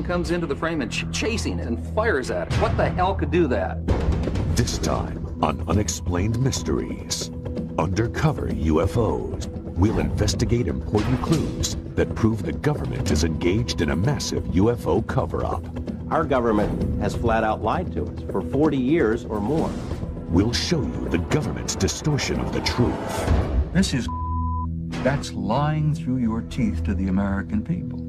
something comes into the frame and ch chasing it and fires at it. What the hell could do that? This time on Unexplained Mysteries, Undercover UFOs, we'll investigate important clues that prove the government is engaged in a massive UFO cover-up. Our government has flat out lied to us for 40 years or more. We'll show you the government's distortion of the truth. This is that's lying through your teeth to the American people.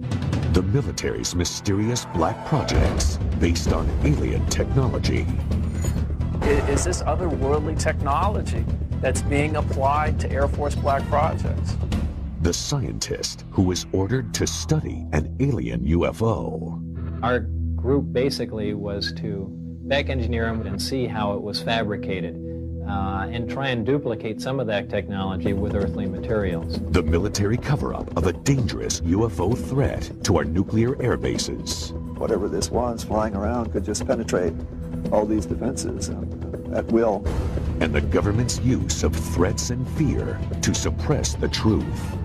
The military's mysterious black projects based on alien technology. Is this otherworldly technology that's being applied to Air Force black projects? The scientist who was ordered to study an alien UFO. Our group basically was to back engineer them and see how it was fabricated uh, and try and duplicate some of that technology with earthly materials. The military cover-up of a dangerous UFO threat to our nuclear air bases. Whatever this was flying around could just penetrate all these defenses at will. And the government's use of threats and fear to suppress the truth.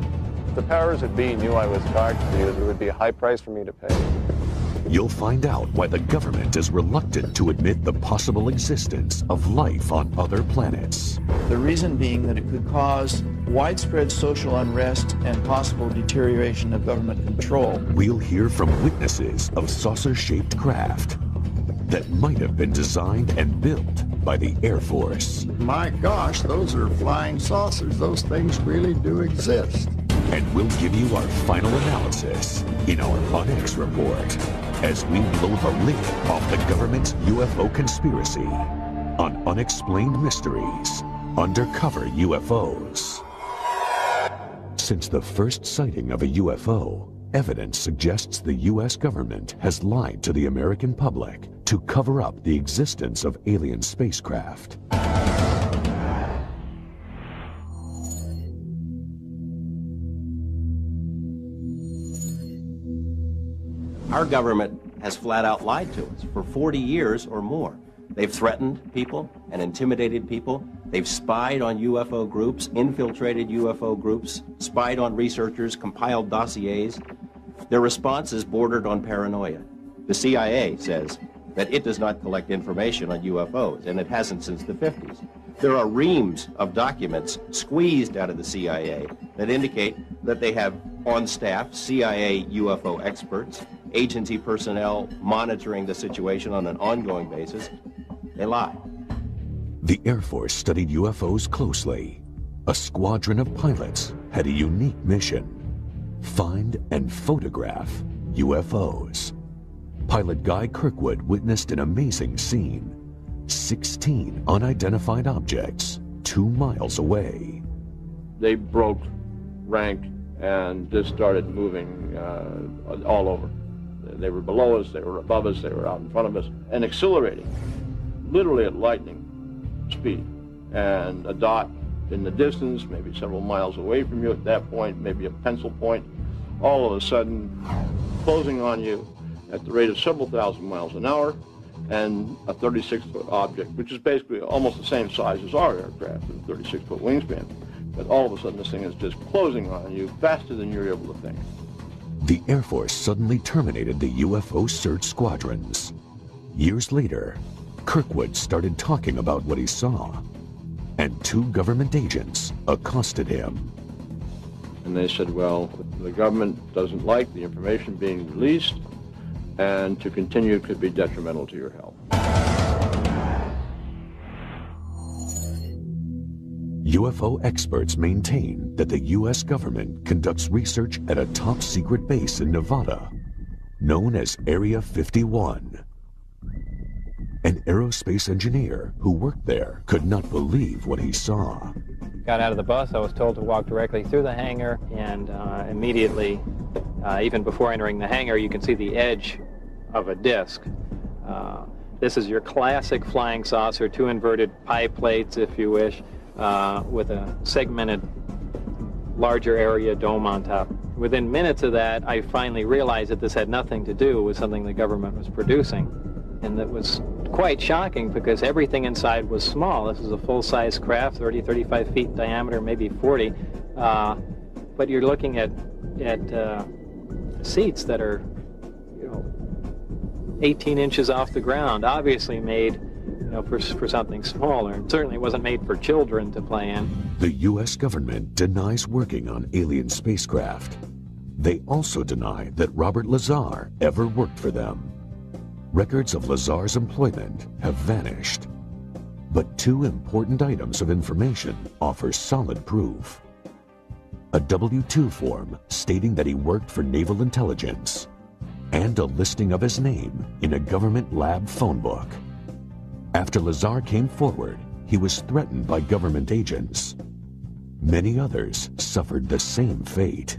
The powers that be knew I was dark because it would be a high price for me to pay. You'll find out why the government is reluctant to admit the possible existence of life on other planets. The reason being that it could cause widespread social unrest and possible deterioration of government control. We'll hear from witnesses of saucer-shaped craft that might have been designed and built by the Air Force. My gosh, those are flying saucers. Those things really do exist. And we'll give you our final analysis in our UNX report as we blow the lid off the government's UFO conspiracy on Unexplained Mysteries, Undercover UFOs. Since the first sighting of a UFO, evidence suggests the U.S. government has lied to the American public to cover up the existence of alien spacecraft. Our government has flat out lied to us for 40 years or more. They've threatened people and intimidated people. They've spied on UFO groups, infiltrated UFO groups, spied on researchers, compiled dossiers. Their response is bordered on paranoia. The CIA says that it does not collect information on UFOs, and it hasn't since the 50s. There are reams of documents squeezed out of the CIA that indicate that they have on staff CIA UFO experts, agency personnel monitoring the situation on an ongoing basis. They lie. The Air Force studied UFOs closely. A squadron of pilots had a unique mission. Find and photograph UFOs. Pilot Guy Kirkwood witnessed an amazing scene. 16 unidentified objects two miles away. They broke rank and just started moving uh, all over. They were below us, they were above us, they were out in front of us, and accelerating, literally at lightning speed. And a dot in the distance, maybe several miles away from you at that point, maybe a pencil point, all of a sudden closing on you at the rate of several thousand miles an hour, and a 36-foot object, which is basically almost the same size as our aircraft, a 36-foot wingspan. But all of a sudden, this thing is just closing on you faster than you're able to think. The Air Force suddenly terminated the UFO search squadrons. Years later, Kirkwood started talking about what he saw, and two government agents accosted him. And they said, well, the government doesn't like the information being released, and to continue could be detrimental to your health. UFO experts maintain that the U.S. government conducts research at a top secret base in Nevada, known as Area 51. An aerospace engineer who worked there could not believe what he saw. Got out of the bus, I was told to walk directly through the hangar, and uh, immediately, uh, even before entering the hangar, you can see the edge of a disc. Uh, this is your classic flying saucer, two inverted pie plates, if you wish, uh, with a segmented larger area dome on top. Within minutes of that, I finally realized that this had nothing to do with something the government was producing. And that was quite shocking because everything inside was small. This is a full-size craft, 30, 35 feet diameter, maybe 40. Uh, but you're looking at, at uh, seats that are, you know, 18 inches off the ground, obviously made you know, for, for something smaller. It certainly wasn't made for children to play in. The U.S. government denies working on alien spacecraft. They also deny that Robert Lazar ever worked for them. Records of Lazar's employment have vanished. But two important items of information offer solid proof. A W-2 form stating that he worked for Naval Intelligence and a listing of his name in a government lab phone book. After Lazar came forward, he was threatened by government agents. Many others suffered the same fate.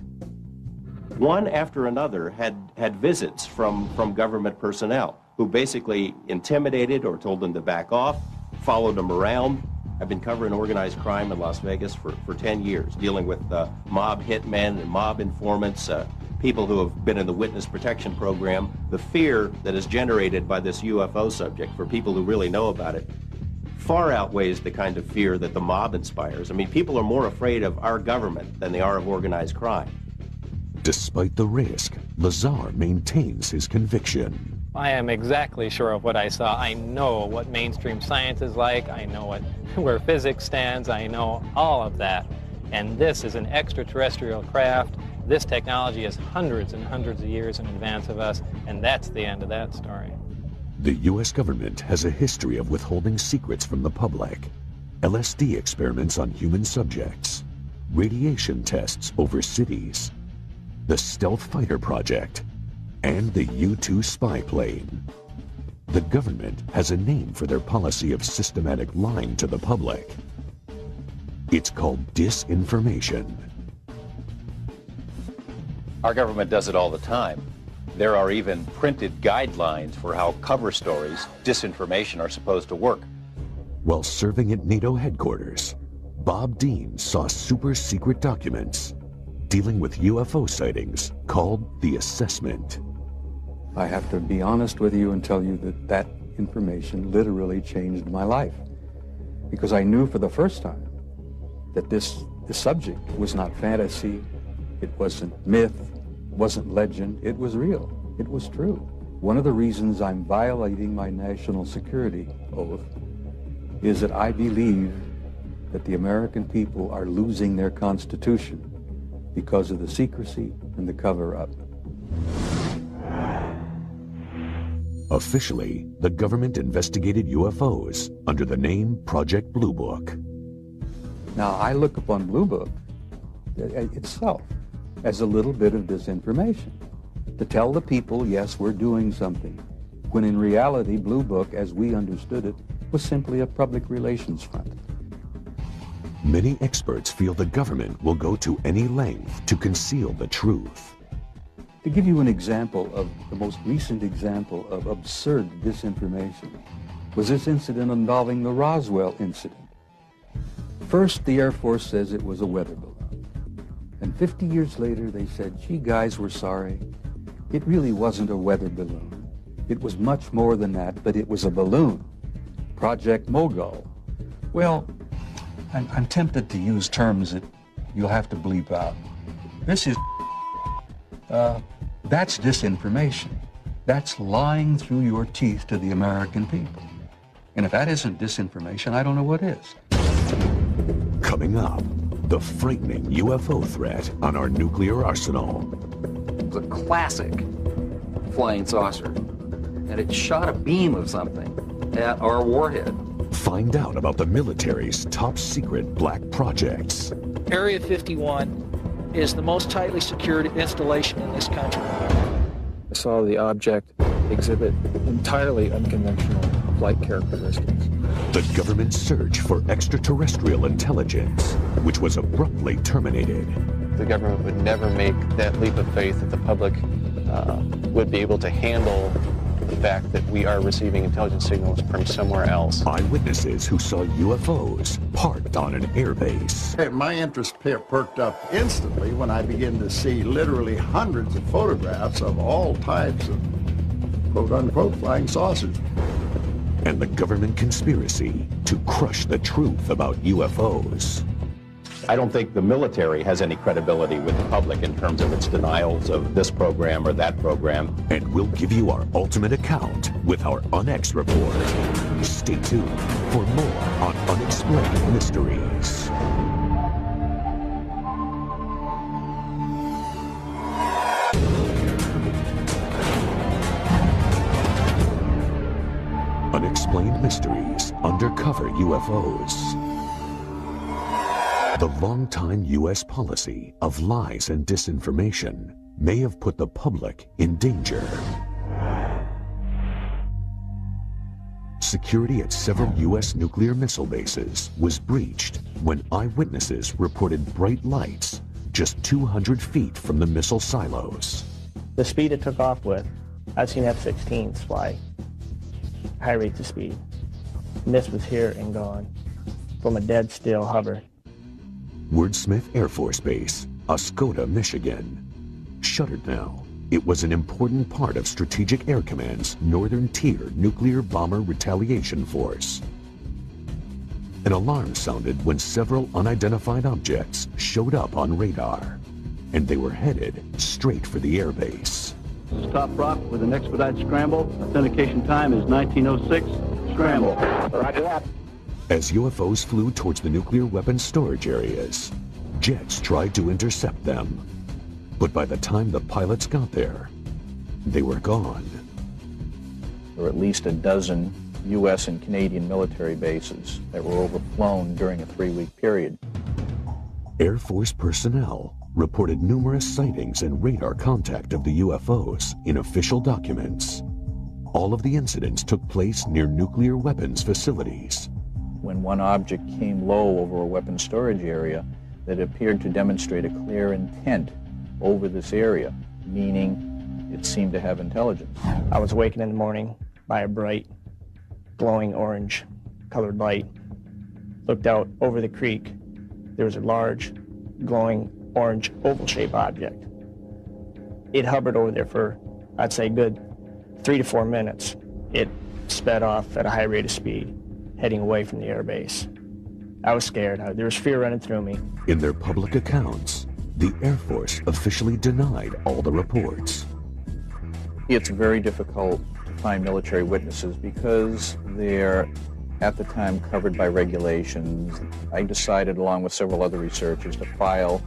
One after another had, had visits from, from government personnel who basically intimidated or told them to back off, followed them around. I've been covering organized crime in Las Vegas for, for 10 years, dealing with uh, mob hitmen and mob informants, uh, people who have been in the witness protection program. The fear that is generated by this UFO subject for people who really know about it far outweighs the kind of fear that the mob inspires. I mean, people are more afraid of our government than they are of organized crime. Despite the risk, Lazar maintains his conviction. I am exactly sure of what I saw. I know what mainstream science is like. I know what, where physics stands. I know all of that. And this is an extraterrestrial craft. This technology is hundreds and hundreds of years in advance of us, and that's the end of that story. The U.S. government has a history of withholding secrets from the public. LSD experiments on human subjects, radiation tests over cities, the Stealth Fighter Project, and the U-2 spy plane. The government has a name for their policy of systematic lying to the public. It's called disinformation. Our government does it all the time. There are even printed guidelines for how cover stories, disinformation, are supposed to work. While serving at NATO headquarters, Bob Dean saw super secret documents dealing with UFO sightings called the Assessment. I have to be honest with you and tell you that that information literally changed my life. Because I knew for the first time that this, this subject was not fantasy, it wasn't myth, wasn't legend, it was real, it was true. One of the reasons I'm violating my national security oath is that I believe that the American people are losing their constitution because of the secrecy and the cover-up. Officially, the government investigated UFOs under the name Project Blue Book. Now, I look upon Blue Book uh, itself as a little bit of disinformation to tell the people, yes, we're doing something, when in reality, Blue Book, as we understood it, was simply a public relations front. Many experts feel the government will go to any length to conceal the truth. To give you an example of the most recent example of absurd disinformation was this incident involving the Roswell incident. First, the Air Force says it was a weather balloon. And 50 years later, they said, gee, guys, we're sorry. It really wasn't a weather balloon. It was much more than that, but it was a balloon. Project Mogul. Well, I'm, I'm tempted to use terms that you'll have to bleep out. This is uh, that's disinformation. That's lying through your teeth to the American people. And if that isn't disinformation, I don't know what is. Coming up, the frightening UFO threat on our nuclear arsenal. It's a classic flying saucer, and it shot a beam of something at our warhead. Find out about the military's top secret black projects. Area 51 is the most tightly secured installation in this country. I saw the object exhibit entirely unconventional flight characteristics. The government's search for extraterrestrial intelligence, which was abruptly terminated. The government would never make that leap of faith that the public uh, would be able to handle the fact that we are receiving intelligence signals from somewhere else. Eyewitnesses who saw UFOs parked on an airbase. Hey, my interest perked up instantly when I began to see literally hundreds of photographs of all types of quote-unquote flying saucers. And the government conspiracy to crush the truth about UFOs. I don't think the military has any credibility with the public in terms of its denials of this program or that program. And we'll give you our ultimate account with our UNX report. Stay tuned for more on Unexplained Mysteries. Unexplained Mysteries Undercover UFOs. The long-time U.S. policy of lies and disinformation may have put the public in danger. Security at several U.S. nuclear missile bases was breached when eyewitnesses reported bright lights just 200 feet from the missile silos. The speed it took off with, I've seen F-16s fly high rates of speed. And this was here and gone from a dead still hover. Wurtsmith Air Force Base, Oscoda, Michigan. Shuttered now, it was an important part of Strategic Air Command's Northern Tier Nuclear Bomber Retaliation Force. An alarm sounded when several unidentified objects showed up on radar, and they were headed straight for the airbase. Stop Rock with an expedite scramble. Authentication time is 1906. Scramble. Roger that. As UFOs flew towards the nuclear weapons storage areas, jets tried to intercept them. But by the time the pilots got there, they were gone. There were at least a dozen U.S. and Canadian military bases that were overflown during a three-week period. Air Force personnel reported numerous sightings and radar contact of the UFOs in official documents. All of the incidents took place near nuclear weapons facilities. When one object came low over a weapon storage area that appeared to demonstrate a clear intent over this area, meaning it seemed to have intelligence. I was awakened in the morning by a bright, glowing orange colored light. Looked out over the creek. There was a large, glowing orange oval-shaped object. It hovered over there for, I'd say, good three to four minutes. It sped off at a high rate of speed, heading away from the airbase. I was scared. There was fear running through me. In their public accounts, the Air Force officially denied all the reports. It's very difficult to find military witnesses because they're at the time covered by regulations. I decided, along with several other researchers, to file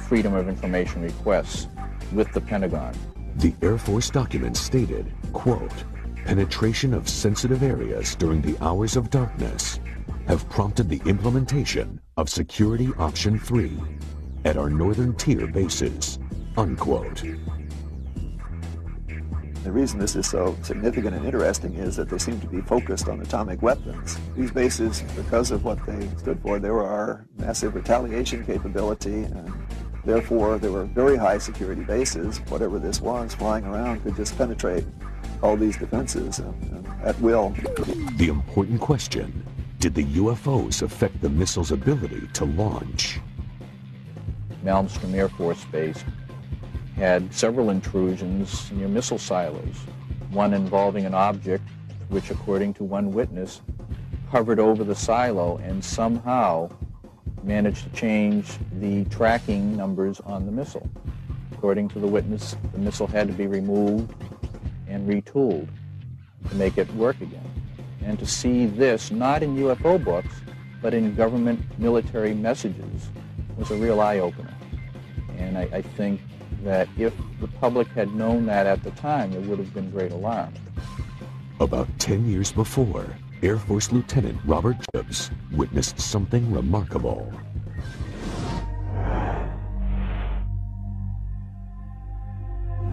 Freedom of Information requests with the Pentagon. The Air Force document stated, quote, penetration of sensitive areas during the hours of darkness have prompted the implementation of Security Option 3 at our northern tier bases, unquote. The reason this is so significant and interesting is that they seem to be focused on atomic weapons. These bases, because of what they stood for, they were our massive retaliation capability, and therefore there were very high security bases. Whatever this was flying around could just penetrate all these defenses uh, uh, at will. The important question, did the UFOs affect the missile's ability to launch? Malmstrom Air Force Base had several intrusions near missile silos, one involving an object which, according to one witness, hovered over the silo and somehow managed to change the tracking numbers on the missile. According to the witness, the missile had to be removed and retooled to make it work again. And to see this not in UFO books, but in government military messages was a real eye-opener. And I, I think that if the public had known that at the time, there would have been great alarm. About 10 years before, Air Force Lieutenant Robert Gibbs witnessed something remarkable.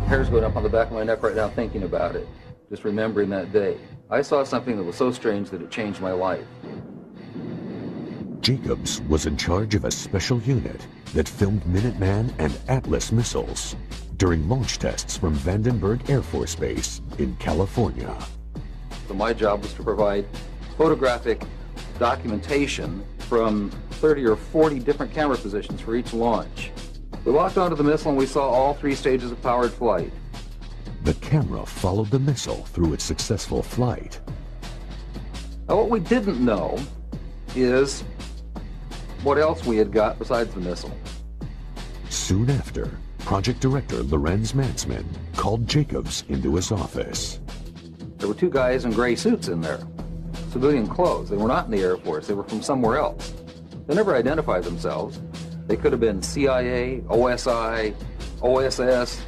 Hair's going up on the back of my neck right now thinking about it, just remembering that day. I saw something that was so strange that it changed my life. Jacobs was in charge of a special unit that filmed Minuteman and Atlas missiles during launch tests from Vandenberg Air Force Base in California. So my job was to provide photographic documentation from 30 or 40 different camera positions for each launch. We walked onto the missile and we saw all three stages of powered flight. The camera followed the missile through its successful flight. Now what we didn't know is what else we had got besides the missile. Soon after, Project Director Lorenz Mansmann called Jacobs into his office. There were two guys in gray suits in there, civilian clothes. They were not in the Air Force. They were from somewhere else. They never identified themselves. They could have been CIA, OSI, OSS.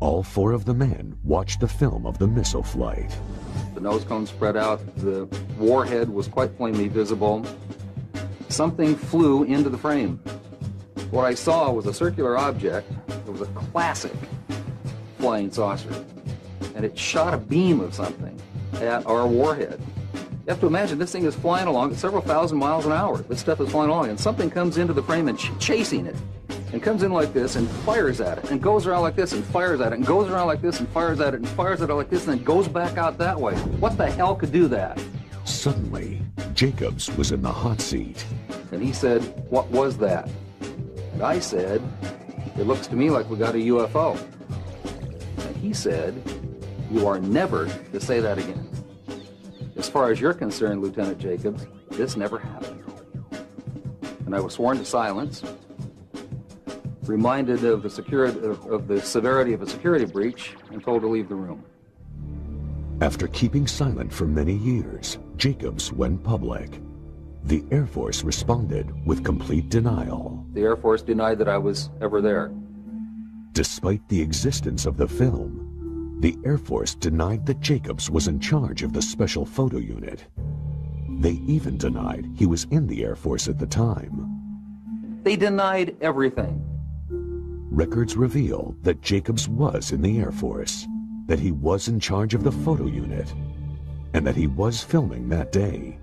All four of the men watched the film of the missile flight. The nose cone spread out. The warhead was quite plainly visible. Something flew into the frame. What I saw was a circular object. It was a classic flying saucer. And it shot a beam of something at our warhead. You have to imagine this thing is flying along at several thousand miles an hour. This stuff is flying along, and something comes into the frame and ch chasing it, and comes in like this and fires at it, and goes around like this and fires at it, and goes around like this and fires at it, and fires at it like this, and then goes back out that way. What the hell could do that? Suddenly, Jacobs was in the hot seat. And he said, What was that? I said, It looks to me like we got a UFO. And he said, You are never to say that again. As far as you're concerned, Lieutenant Jacobs, this never happened. And I was sworn to silence, reminded of the security of, of the severity of a security breach, and told to leave the room. After keeping silent for many years, Jacobs went public. The Air Force responded with complete denial. The Air Force denied that I was ever there. Despite the existence of the film, the Air Force denied that Jacobs was in charge of the Special Photo Unit. They even denied he was in the Air Force at the time. They denied everything. Records reveal that Jacobs was in the Air Force, that he was in charge of the photo unit, and that he was filming that day.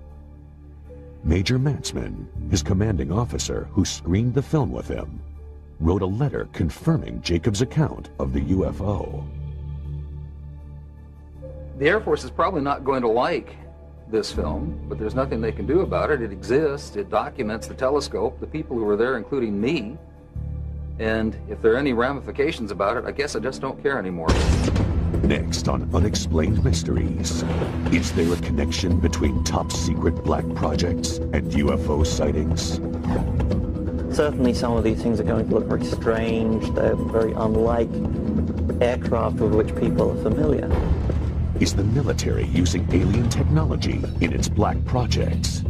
Major Mansmann, his commanding officer who screened the film with him, wrote a letter confirming Jacobs' account of the UFO the Air Force is probably not going to like this film, but there's nothing they can do about it. It exists, it documents the telescope, the people who were there, including me. And if there are any ramifications about it, I guess I just don't care anymore. Next on Unexplained Mysteries, is there a connection between top secret black projects and UFO sightings? Certainly some of these things are going to look very strange. They're very unlike aircraft with which people are familiar. Is the military using alien technology in its black projects?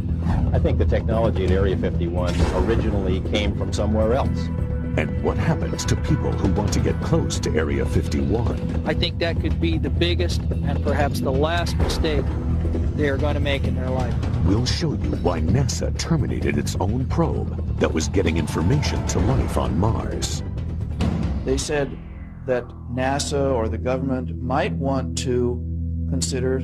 I think the technology at Area 51 originally came from somewhere else. And what happens to people who want to get close to Area 51? I think that could be the biggest and perhaps the last mistake they are going to make in their life. We'll show you why NASA terminated its own probe that was getting information to life on Mars. They said that NASA or the government might want to consider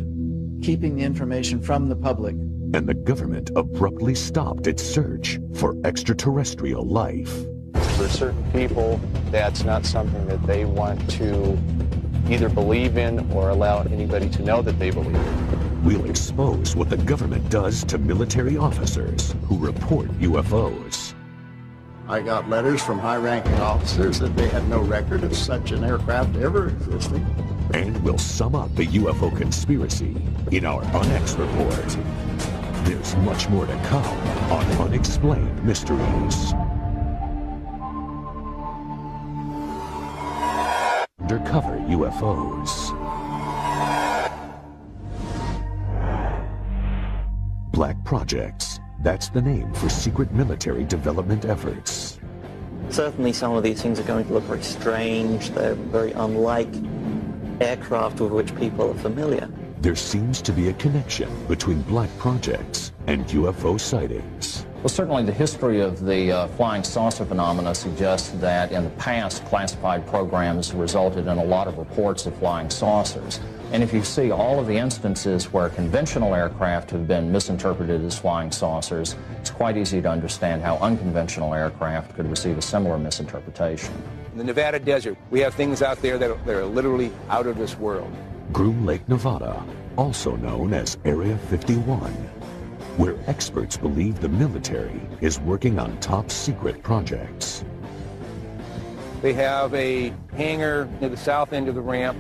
keeping the information from the public. And the government abruptly stopped its search for extraterrestrial life. For certain people, that's not something that they want to either believe in or allow anybody to know that they believe in. We'll expose what the government does to military officers who report UFOs. I got letters from high-ranking officers that they had no record of such an aircraft ever existing. And we'll sum up the UFO conspiracy in our UNX report. There's much more to come on Unexplained Mysteries. Undercover UFOs. Black Projects. That's the name for secret military development efforts. Certainly some of these things are going to look very strange. They're very unlike aircraft with which people are familiar. There seems to be a connection between black projects and UFO sightings. Well, certainly the history of the uh, flying saucer phenomena suggests that in the past, classified programs resulted in a lot of reports of flying saucers. And if you see all of the instances where conventional aircraft have been misinterpreted as flying saucers, it's quite easy to understand how unconventional aircraft could receive a similar misinterpretation. In the Nevada desert, we have things out there that are, that are literally out of this world. Groom Lake, Nevada, also known as Area 51, where experts believe the military is working on top secret projects. They have a hangar near the south end of the ramp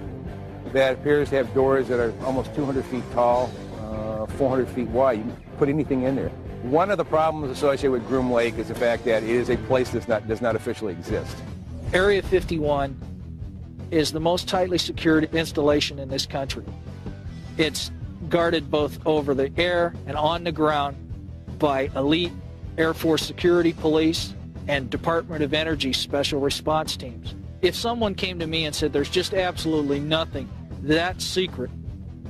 that appears to have doors that are almost 200 feet tall. Uh, 400 feet wide. You can put anything in there. One of the problems associated with Groom Lake is the fact that it is a place that not, does not officially exist. Area 51 is the most tightly secured installation in this country. It's guarded both over the air and on the ground by elite Air Force security police and Department of Energy special response teams. If someone came to me and said there's just absolutely nothing, that's secret,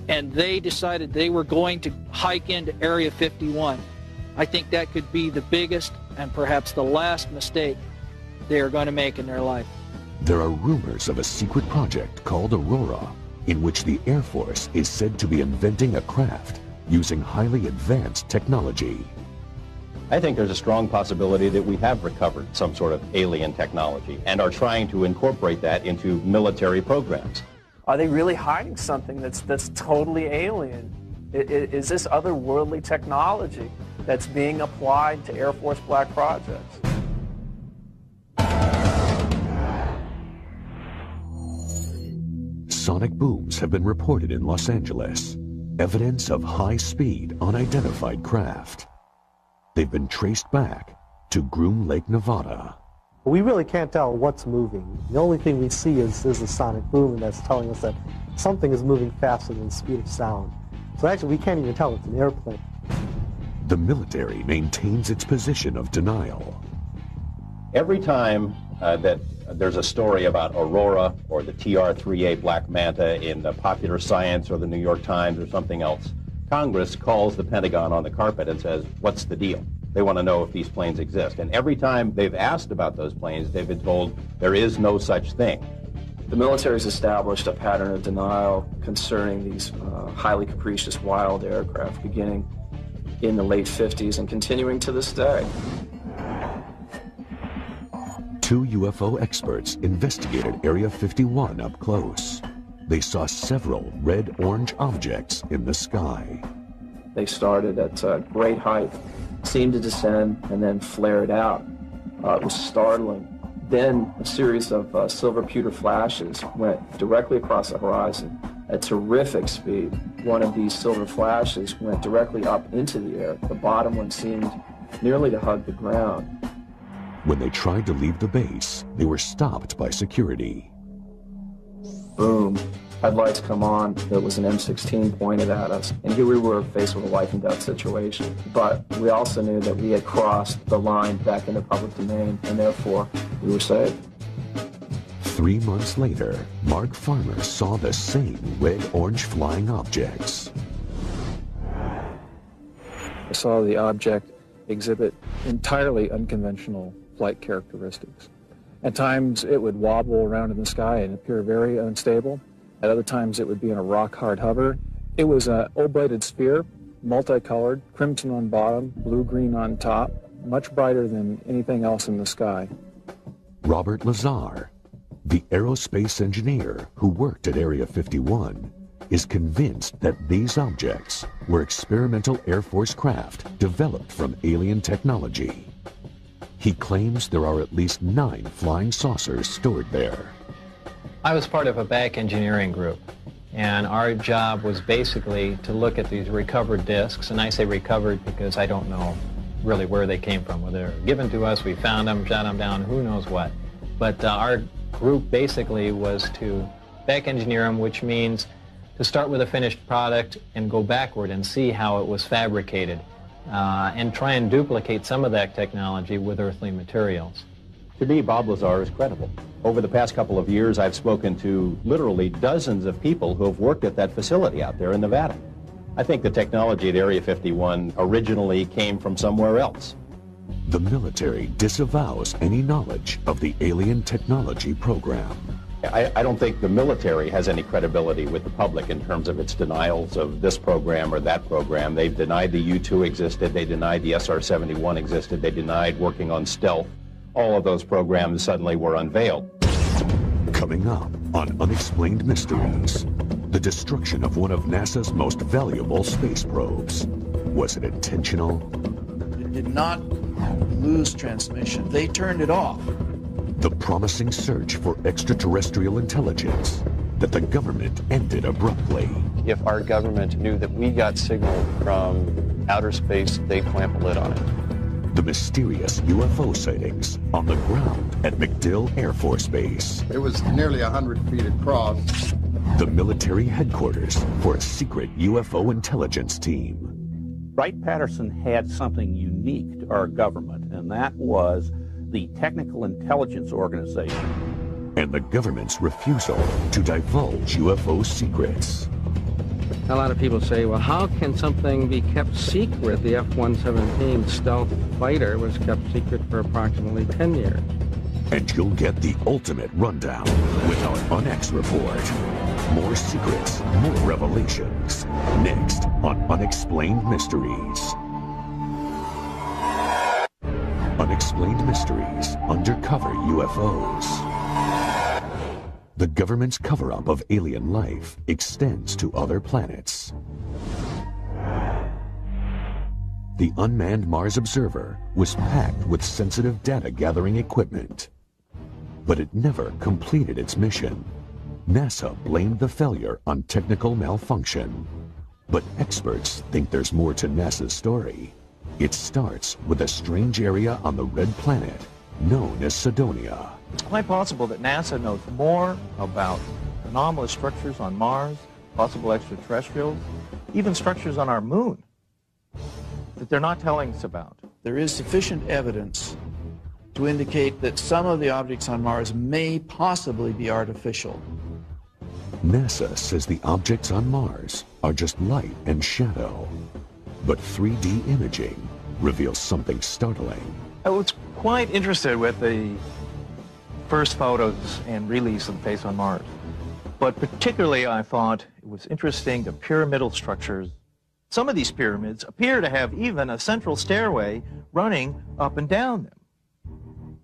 and they decided they were going to hike into Area 51, I think that could be the biggest and perhaps the last mistake they are going to make in their life. There are rumors of a secret project called Aurora, in which the Air Force is said to be inventing a craft using highly advanced technology. I think there's a strong possibility that we have recovered some sort of alien technology and are trying to incorporate that into military programs. Are they really hiding something that's, that's totally alien? I- i- Is this otherworldly technology that's being applied to Air Force Black projects? Sonic booms have been reported in Los Angeles, evidence of high-speed, unidentified craft. They've been traced back to Groom Lake, Nevada. We really can't tell what's moving. The only thing we see is, is a sonic boom, and that's telling us that something is moving faster than the speed of sound. So actually, we can't even tell it's an airplane. The military maintains its position of denial. Every time uh, that there's a story about Aurora or the TR-3A Black Manta in the Popular Science or the New York Times or something else, Congress calls the Pentagon on the carpet and says, what's the deal? They want to know if these planes exist. And every time they've asked about those planes, they've been told there is no such thing. The military has established a pattern of denial concerning these uh, highly capricious wild aircraft beginning in the late 50s and continuing to this day. Two UFO experts investigated Area 51 up close. They saw several red-orange objects in the sky. They started at a great height, seemed to descend, and then flared out. Uh, it was startling. Then a series of uh, silver pewter flashes went directly across the horizon at terrific speed. One of these silver flashes went directly up into the air. The bottom one seemed nearly to hug the ground. When they tried to leave the base, they were stopped by security. Boom. Headlights come on. There was an M16 pointed at us. And here we were faced with a life and death situation. But we also knew that we had crossed the line back into public domain, and therefore we were saved. Three months later, Mark Farmer saw the same red-orange flying objects. I saw the object exhibit entirely unconventional flight characteristics. At times, it would wobble around in the sky and appear very unstable. At other times, it would be in a rock-hard hover. It was an oblated sphere, multicolored, crimson on bottom, blue-green on top, much brighter than anything else in the sky. Robert Lazar, the aerospace engineer who worked at Area 51, is convinced that these objects were experimental Air Force craft developed from alien technology. He claims there are at least nine flying saucers stored there. I was part of a back engineering group, and our job was basically to look at these recovered discs, and I say recovered because I don't know really where they came from, whether they were given to us, we found them, shot them down, who knows what. But uh, our group basically was to back engineer them, which means to start with a finished product and go backward and see how it was fabricated uh, and try and duplicate some of that technology with earthly materials. To me, Bob Lazar is credible. Over the past couple of years, I've spoken to literally dozens of people who have worked at that facility out there in Nevada. I think the technology at Area 51 originally came from somewhere else. The military disavows any knowledge of the alien technology program. I, I, don't think the military has any credibility with the public in terms of its denials of this program or that program. They've denied the U-2 existed. They denied the SR-71 existed. They denied working on stealth. All of those programs suddenly were unveiled. Coming up on Unexplained Mysteries, the destruction of one of NASA's most valuable space probes. Was it intentional? It did not lose transmission. They turned it off. The promising search for extraterrestrial intelligence that the government ended abruptly. If our government knew that we got signal from outer space, they'd clamp a lid on it. The mysterious UFO sightings on the ground at MacDill Air Force Base. It was nearly 100 feet across. The military headquarters for a secret UFO intelligence team. Wright-Patterson had something unique to our government, and that was the Technical Intelligence Organization. And the government's refusal to divulge UFO secrets. A lot of people say, well, how can something be kept secret? The F-117 stealth fighter was kept secret for approximately 10 years. And you'll get the ultimate rundown with our UNX report. More secrets, more revelations. Next on Unexplained Mysteries. Unexplained Mysteries Undercover UFOs. The government's cover-up of alien life extends to other planets. The unmanned Mars Observer was packed with sensitive data gathering equipment. But it never completed its mission. NASA blamed the failure on technical malfunction. But experts think there's more to NASA's story. It starts with a strange area on the red planet known as Cydonia. It's quite possible that NASA knows more about anomalous structures on Mars, possible extraterrestrials, even structures on our moon that they're not telling us about. There is sufficient evidence to indicate that some of the objects on Mars may possibly be artificial. NASA says the objects on Mars are just light and shadow. But 3D imaging reveals something startling. I was quite interested with the first photos and release of the face on Mars. But particularly I thought it was interesting the pyramidal structures. Some of these pyramids appear to have even a central stairway running up and down them.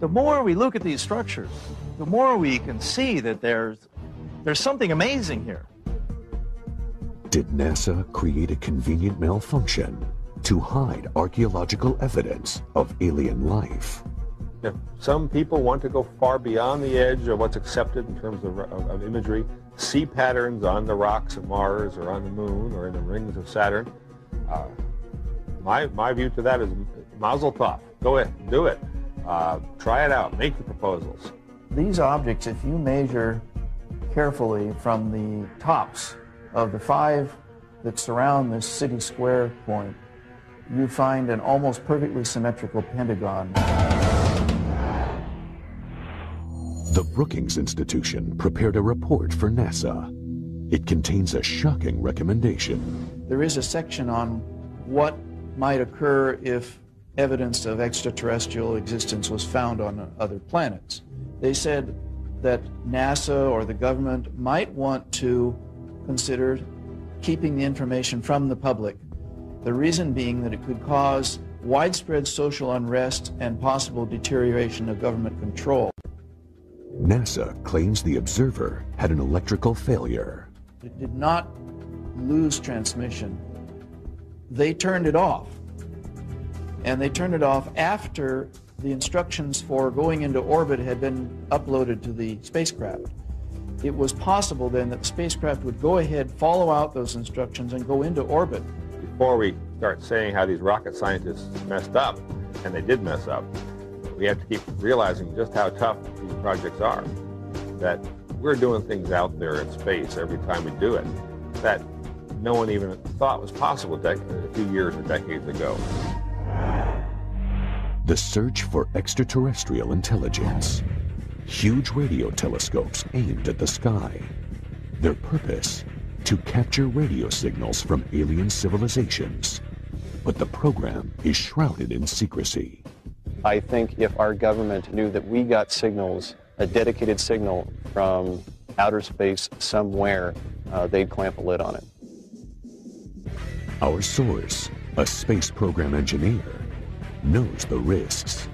The more we look at these structures, the more we can see that there's there's something amazing here. Did NASA create a convenient malfunction to hide archaeological evidence of alien life? If some people want to go far beyond the edge of what's accepted in terms of, of, of imagery, see patterns on the rocks of Mars or on the moon or in the rings of Saturn, uh, my, my view to that is mazel tov. Go ahead, do it. Uh, try it out. Make the proposals. These objects, if you measure carefully from the tops of the five that surround this city square point, you find an almost perfectly symmetrical pentagon. The Brookings Institution prepared a report for NASA. It contains a shocking recommendation. There is a section on what might occur if evidence of extraterrestrial existence was found on other planets. They said that NASA or the government might want to consider keeping the information from the public. The reason being that it could cause widespread social unrest and possible deterioration of government control. NASA claims the observer had an electrical failure. It did not lose transmission. They turned it off. And they turned it off after the instructions for going into orbit had been uploaded to the spacecraft. It was possible then that the spacecraft would go ahead, follow out those instructions, and go into orbit. Before we start saying how these rocket scientists messed up, and they did mess up, we have to keep realizing just how tough these projects are. That we're doing things out there in space every time we do it that no one even thought was possible a few years or decades ago the search for extraterrestrial intelligence. Huge radio telescopes aimed at the sky. Their purpose? To capture radio signals from alien civilizations. But the program is shrouded in secrecy. I think if our government knew that we got signals, a dedicated signal from outer space somewhere, uh, they'd clamp a lid on it. Our source, a space program engineer, knows the risks.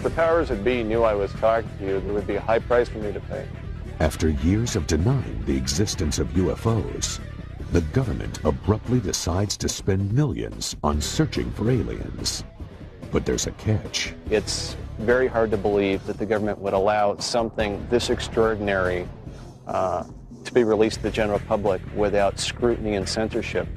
If the powers that be knew I was talking to you, there would be a high price for me to pay. After years of denying the existence of UFOs, the government abruptly decides to spend millions on searching for aliens. But there's a catch. It's very hard to believe that the government would allow something this extraordinary uh, to be released to the general public without scrutiny and censorship.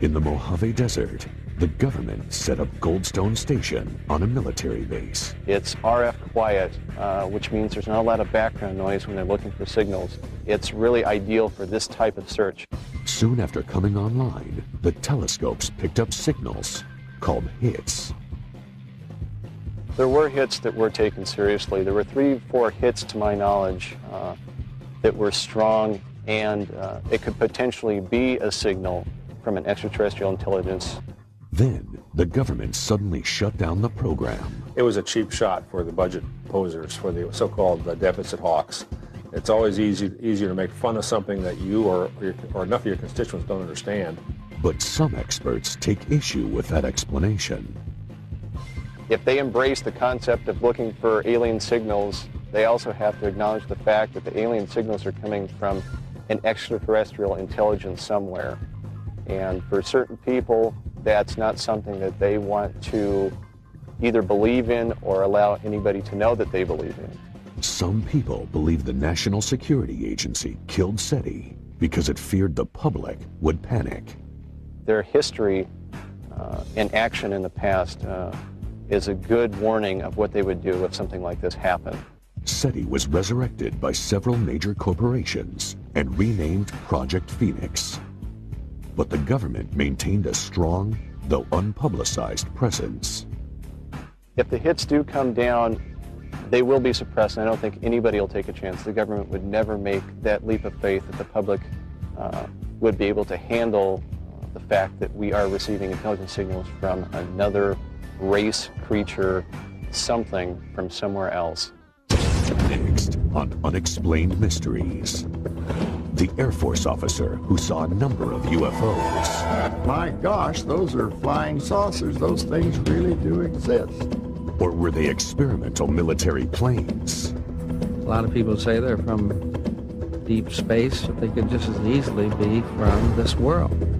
In the Mojave Desert, the government set up Goldstone Station on a military base. It's RF quiet, uh, which means there's not a lot of background noise when they're looking for signals. It's really ideal for this type of search. Soon after coming online, the telescopes picked up signals called hits. There were hits that were taken seriously. There were three, four hits to my knowledge uh, that were strong and uh, it could potentially be a signal from an extraterrestrial intelligence. Then the government suddenly shut down the program. It was a cheap shot for the budget posers, for the so-called uh, deficit hawks. It's always easy, easier to make fun of something that you or, or, your, or enough of your constituents don't understand. But some experts take issue with that explanation. If they embrace the concept of looking for alien signals, they also have to acknowledge the fact that the alien signals are coming from an extraterrestrial intelligence somewhere. And for certain people, that's not something that they want to either believe in or allow anybody to know that they believe in. Some people believe the National Security Agency killed SETI because it feared the public would panic. Their history uh, and action in the past uh, is a good warning of what they would do if something like this happened. SETI was resurrected by several major corporations and renamed Project Phoenix. But the government maintained a strong, though unpublicized, presence. If the hits do come down, they will be suppressed, and I don't think anybody will take a chance. The government would never make that leap of faith that the public uh, would be able to handle the fact that we are receiving intelligence signals from another race, creature, something from somewhere else. Next on Unexplained Mysteries. The Air Force officer who saw a number of UFOs. My gosh, those are flying saucers. Those things really do exist. Or were they experimental military planes? A lot of people say they're from deep space, but they could just as easily be from this world.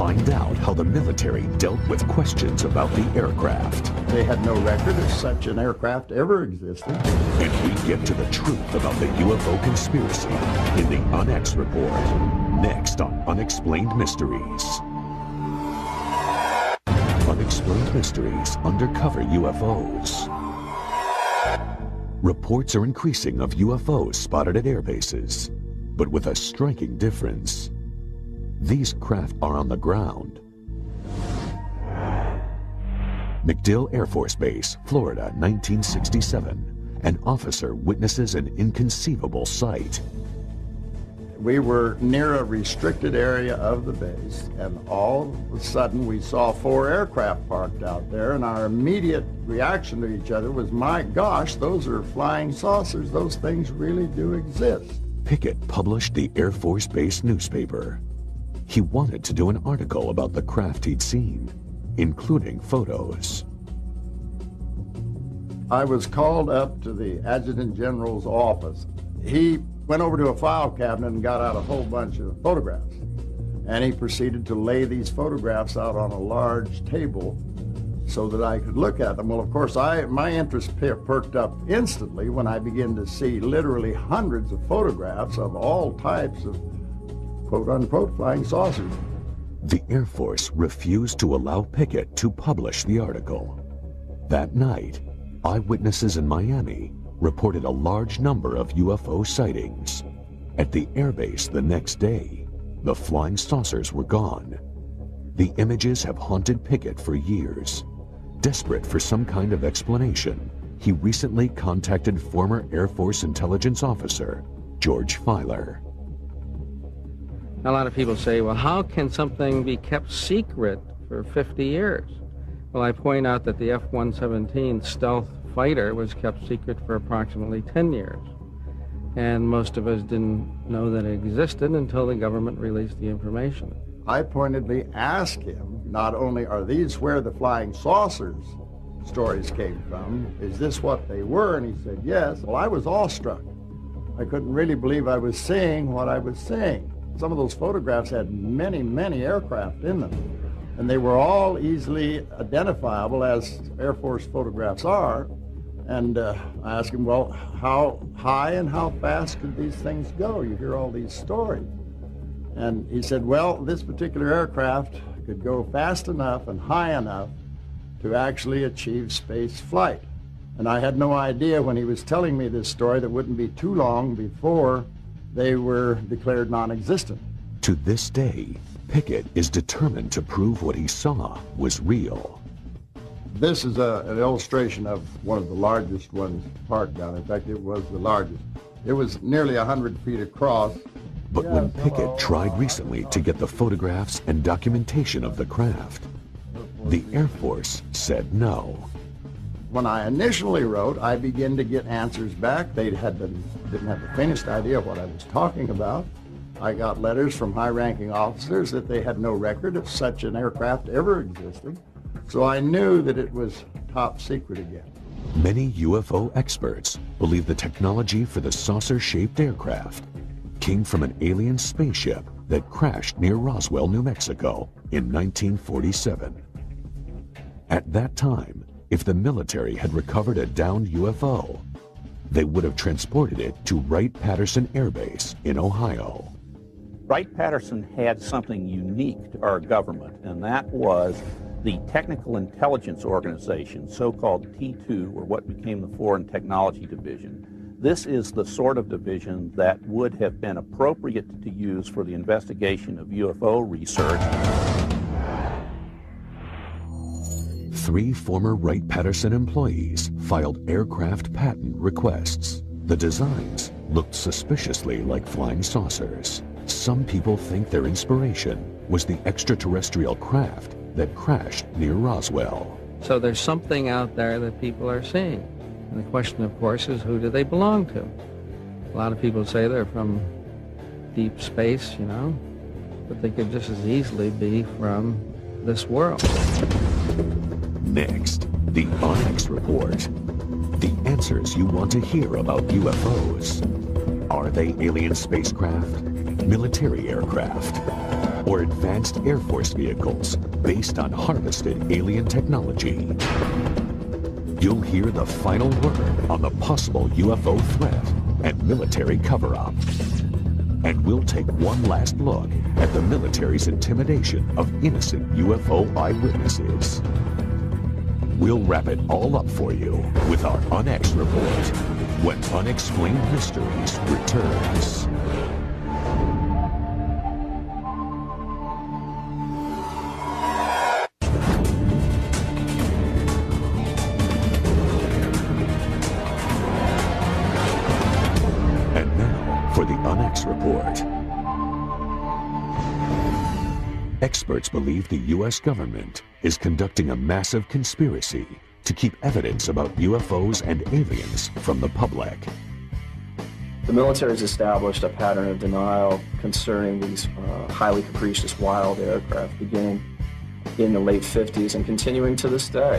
Find out how the military dealt with questions about the aircraft. They had no record of such an aircraft ever existed. And we get to the truth about the UFO conspiracy in the UNX report. Next on Unexplained Mysteries. Unexplained Mysteries Undercover UFOs. Reports are increasing of UFOs spotted at air bases, but with a striking difference. These craft are on the ground. MacDill Air Force Base, Florida, 1967. An officer witnesses an inconceivable sight. We were near a restricted area of the base, and all of a sudden we saw four aircraft parked out there, and our immediate reaction to each other was, my gosh, those are flying saucers. Those things really do exist. Pickett published the Air Force Base newspaper. He wanted to do an article about the craft he'd seen, including photos. I was called up to the Adjutant General's office. He went over to a file cabinet and got out a whole bunch of photographs. And he proceeded to lay these photographs out on a large table so that I could look at them. Well, of course, I my interest perked up instantly when I began to see literally hundreds of photographs of all types of quote-unquote flying saucers. The Air Force refused to allow Pickett to publish the article. That night, eyewitnesses in Miami reported a large number of UFO sightings. At the airbase the next day, the flying saucers were gone. The images have haunted Pickett for years. Desperate for some kind of explanation, he recently contacted former Air Force intelligence officer George Filer. A lot of people say, well, how can something be kept secret for 50 years? Well, I point out that the F-117 stealth fighter was kept secret for approximately 10 years. And most of us didn't know that it existed until the government released the information. I pointedly asked him, not only are these where the flying saucers stories came from, is this what they were? And he said, yes. Well, I was awestruck. I couldn't really believe I was seeing what I was seeing. Some of those photographs had many, many aircraft in them, and they were all easily identifiable as Air Force photographs are. And uh, I asked him, well, how high and how fast could these things go? You hear all these stories. And he said, well, this particular aircraft could go fast enough and high enough to actually achieve space flight. And I had no idea when he was telling me this story that wouldn't be too long before they were declared non-existent. To this day, Pickett is determined to prove what he saw was real. This is a, an illustration of one of the largest ones parked down. In fact, it was the largest. It was nearly 100 feet across. But when Pickett tried recently to get the photographs and documentation of the craft, the Air Force said no. When I initially wrote, I began to get answers back. They had been, didn't have the faintest idea what I was talking about. I got letters from high-ranking officers that they had no record of such an aircraft ever existing. So I knew that it was top secret again. Many UFO experts believe the technology for the saucer-shaped aircraft came from an alien spaceship that crashed near Roswell, New Mexico in 1947. At that time, if the military had recovered a downed UFO, they would have transported it to Wright-Patterson Air Base in Ohio. Wright-Patterson had something unique to our government, and that was the Technical Intelligence Organization, so-called T2, or what became the Foreign Technology Division. This is the sort of division that would have been appropriate to use for the investigation of UFO research. Three former Wright-Patterson employees filed aircraft patent requests. The designs looked suspiciously like flying saucers. Some people think their inspiration was the extraterrestrial craft that crashed near Roswell. So there's something out there that people are seeing. And the question, of course, is who do they belong to? A lot of people say they're from deep space, you know, but they could just as easily be from this world. Next, the UNX Report. The answers you want to hear about UFOs. Are they alien spacecraft, military aircraft, or advanced Air Force vehicles based on harvested alien technology? You'll hear the final word on the possible UFO threat and military cover-up. And we'll take one last look at the military's intimidation of innocent UFO eyewitnesses. We'll wrap it all up for you with our UNX report when Unexplained Mysteries returns. And now for the UNX report. Experts believe the U.S. government is conducting a massive conspiracy to keep evidence about UFOs and aliens from the public. The military has established a pattern of denial concerning these uh, highly capricious wild aircraft beginning in the late 50s and continuing to this day.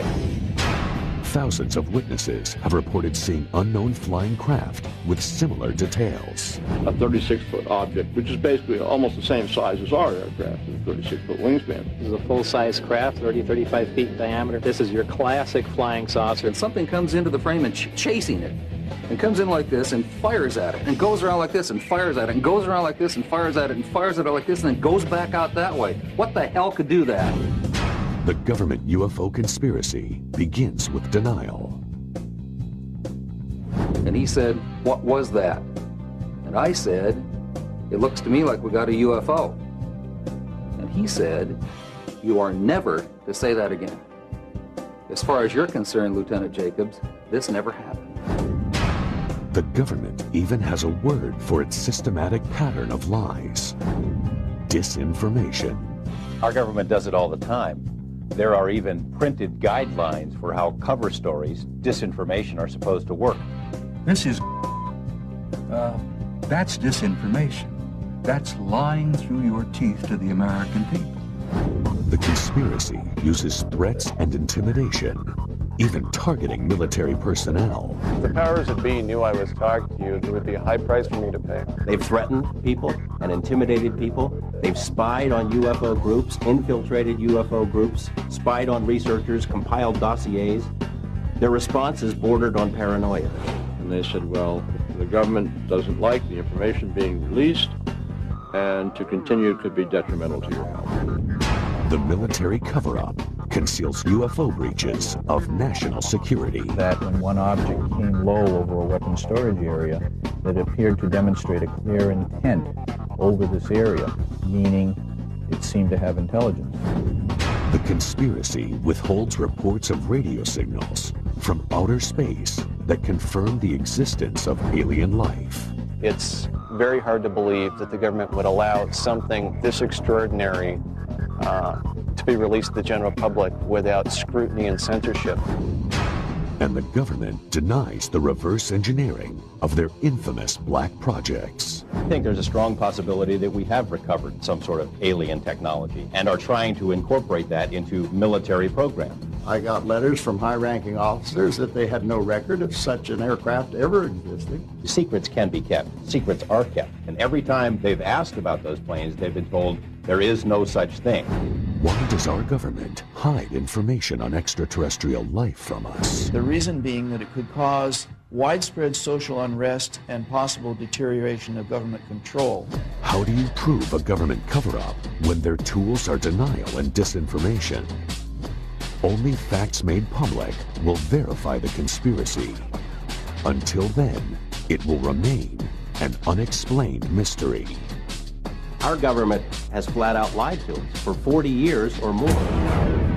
Thousands of witnesses have reported seeing unknown flying craft with similar details. a 36-foot object, which is basically almost the same size as our aircraft, a 36-foot wingspan. This is a full-size craft, 30, 35 feet in diameter. This is your classic flying saucer. And something comes into the frame and ch- chasing it. And comes in like this and fires at it. And goes around like this and fires at it. And goes around like this and fires at it. And fires at it like this and then goes back out that way. What the hell could do that? The government UFO conspiracy begins with denial. And he said, What was that? And I said, It looks to me like we got a UFO. And he said, You are never to say that again. As far as you're concerned, Lieutenant Jacobs, this never happened. The government even has a word for its systematic pattern of lies disinformation. Our government does it all the time. There are even printed guidelines for how cover stories, disinformation, are supposed to work. This is. Uh, that's disinformation. That's lying through your teeth to the American people. The conspiracy uses threats and intimidation, even targeting military personnel. The powers that be knew I was talking to you, there would be a high price for me to pay. They've threatened people and intimidated people. They've spied on UFO groups, infiltrated UFO groups, spied on researchers, compiled dossiers. Their responses bordered on paranoia. And they said, well, the government doesn't like the information being released, and to continue could be detrimental to your health. The military cover-up conceals UFO breaches of national security. That when one object came low over a weapon storage area, that appeared to demonstrate a clear intent over this area, meaning it seemed to have intelligence. The conspiracy withholds reports of radio signals from outer space that confirm the existence of alien life. It's very hard to believe that the government would allow something this extraordinary uh, to be released to the general public without scrutiny and censorship. And the government denies the reverse engineering of their infamous black projects. I think there's a strong possibility that we have recovered some sort of alien technology and are trying to incorporate that into military programs. I got letters from high-ranking officers that they had no record of such an aircraft ever existing. Secrets can be kept. Secrets are kept. And every time they've asked about those planes, they've been told there is no such thing. Why does our government hide information on extraterrestrial life from us? The reason being that it could cause widespread social unrest and possible deterioration of government control. How do you prove a government cover-up when their tools are denial and disinformation? Only facts made public will verify the conspiracy. Until then, it will remain an unexplained mystery. Our government has flat out lied to us for 40 years or more.